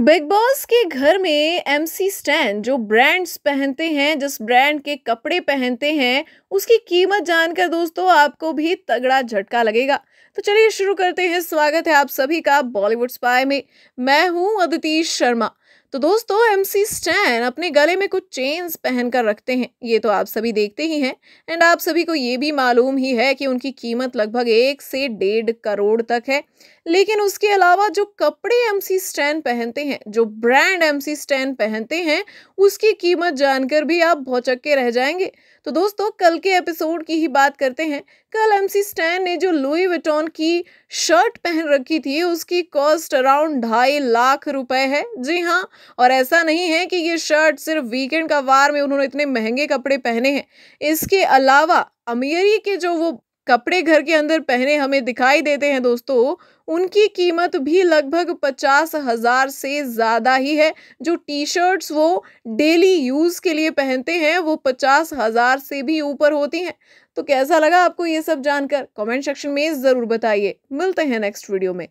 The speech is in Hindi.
बिग बॉस के घर में एमसी स्टैन जो ब्रांड्स पहनते हैं, जिस ब्रांड के कपड़े पहनते हैं, उसकी कीमत जानकर दोस्तों आपको भी तगड़ा झटका लगेगा। तो चलिए शुरू करते हैं। स्वागत है आप सभी का बॉलीवुड स्पाई में। मैं हूँ अदिति शर्मा। तो दोस्तों एमसी स्टैन अपने गले में कुछ चेन्स पहन कर रखते हैं। ये तो आप सभी देखते ही हैं। एंड आप सभी को ये भी मालूम ही है कि उनकी कीमत लगभग एक से डेढ़ करोड़ तक है। लेकिन उसके अलावा जो कपड़े एम सी स्टैन पहनते हैं, जो ब्रांड एमसी स्टैन पहनते हैं, उसकी कीमत जानकर भी आप भौचक्के रह जाएँगे। तो दोस्तों, कल के एपिसोड की ही बात करते हैं। कल एम सी स्टैन ने जो लुई विटॉन की शर्ट पहन रखी थी, उसकी कॉस्ट अराउंड ढाई लाख रुपए है। जी हाँ और ऐसा नहीं है कि ये शर्ट सिर्फ़ वीकेंड का वार में उन्होंने इतने महँगे कपड़े पहने हैं। इसके अलावा अमीरी के जो वो कपड़े घर के अंदर पहने हमें दिखाई देते हैं दोस्तों। उनकी कीमत भी लगभग पचास हज़ार से ज़्यादा ही है। जो टी शर्ट्स वो डेली यूज़ के लिए पहनते हैं, वो पचास हज़ार से भी ऊपर होती हैं। तो कैसा लगा आपको ये सब जानकर? कमेंट सेक्शन में ज़रूर बताइए। मिलते हैं नेक्स्ट वीडियो में।